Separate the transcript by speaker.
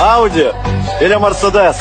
Speaker 1: Ауди или Мерседес?